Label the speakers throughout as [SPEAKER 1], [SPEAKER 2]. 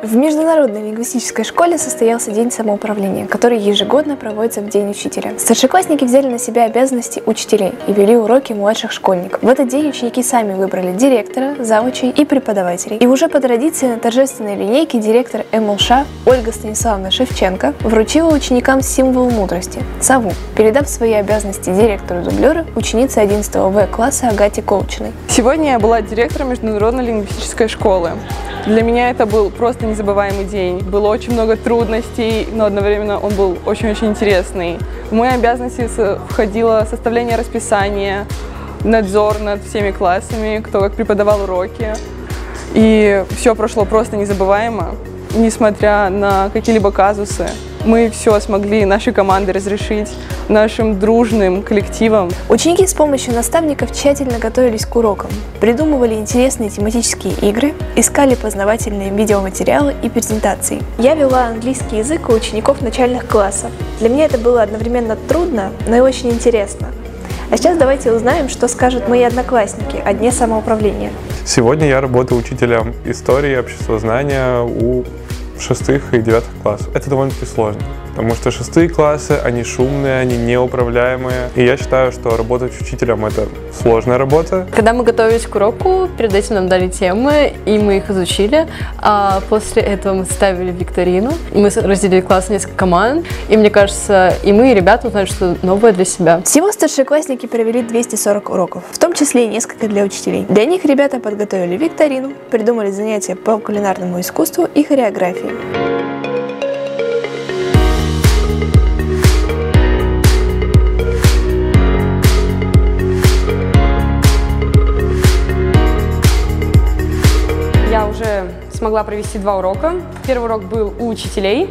[SPEAKER 1] В Международной лингвистической школе состоялся День самоуправления, который ежегодно проводится в День учителя. Старшеклассники взяли на себя обязанности учителей и вели уроки младших школьников. В этот день ученики сами выбрали директора, завучей и преподавателей. И уже по традиции на торжественной линейке директор МЛШ Ольга Станиславовна Шевченко вручила ученикам символ мудрости – сову, передав свои обязанности директору дублера ученице 11 В класса Агате Колчиной.
[SPEAKER 2] Сегодня я была директором Международной лингвистической школы. Для меня это был просто незабываемый день. Было очень много трудностей, но одновременно он был очень-очень интересный. В мои обязанности входило составление расписания, надзор над всеми классами, кто как преподавал уроки. И все прошло просто незабываемо, несмотря на какие-либо казусы мы все смогли нашей командой разрешить, нашим дружным коллективом.
[SPEAKER 1] Ученики с помощью наставников тщательно готовились к урокам, придумывали интересные тематические игры, искали познавательные видеоматериалы и презентации. Я вела английский язык у учеников начальных классов. Для меня это было одновременно трудно, но и очень интересно. А сейчас давайте узнаем, что скажут мои одноклассники о Дне самоуправления.
[SPEAKER 3] Сегодня я работаю учителем истории и обществознания у шестых и девятых классов. Это довольно-таки сложно, потому что шестые классы, они шумные, они неуправляемые. И я считаю, что работать учителем — это сложная работа.
[SPEAKER 4] Когда мы готовились к уроку, перед этим нам дали темы, и мы их изучили. А после этого мы ставили викторину. Мы разделили класс на несколько команд. И мне кажется, и мы, и ребята узнали что новое для себя.
[SPEAKER 1] Всего старшеклассники провели 240 уроков, в том числе и несколько для учителей. Для них ребята подготовили викторину, придумали занятия по кулинарному искусству и хореографии.
[SPEAKER 2] Смогла провести два урока. Первый урок был у учителей.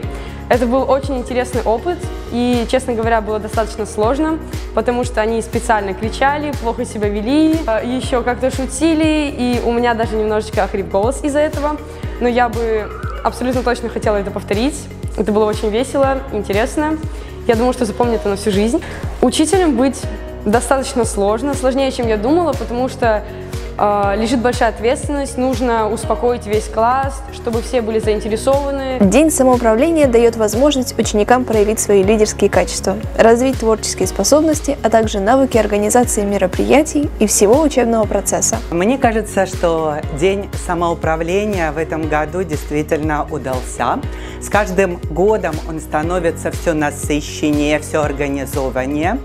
[SPEAKER 2] Это был очень интересный опыт, и, честно говоря, было достаточно сложно, потому что они специально кричали, плохо себя вели, э, еще как-то шутили, и у меня даже немножечко охрип голос из-за этого. Но я бы абсолютно точно хотела это повторить. Это было очень весело, интересно. Я думаю, что запомню это на всю жизнь. Учителем быть достаточно сложно, сложнее, чем я думала, потому что лежит большая ответственность, нужно успокоить весь класс, чтобы все были заинтересованы.
[SPEAKER 1] День самоуправления дает возможность ученикам проявить свои лидерские качества, развить творческие способности, а также навыки организации мероприятий и всего учебного процесса.
[SPEAKER 5] Мне кажется, что День самоуправления в этом году действительно удался. С каждым годом он становится все насыщеннее, все организованнее.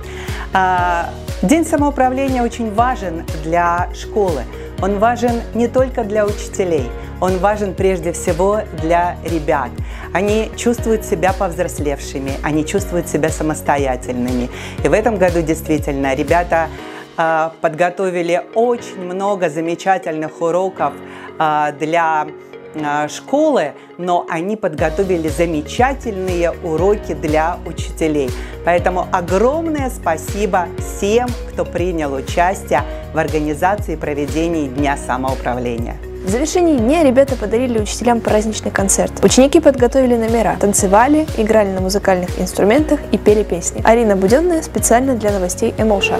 [SPEAKER 5] А, День самоуправления очень важен для школы. Он важен не только для учителей, он важен прежде всего для ребят. Они чувствуют себя повзрослевшими, они чувствуют себя самостоятельными. И в этом году действительно ребята э, подготовили очень много замечательных уроков э, для а, школы, но они подготовили замечательные уроки для учителей. Поэтому огромное спасибо всем, кто принял участие в организации проведения Дня самоуправления.
[SPEAKER 1] В завершении дня ребята подарили учителям праздничный концерт. Ученики подготовили номера, танцевали, играли на музыкальных инструментах и пели песни. Арина Буденная специально для новостей МЛШ.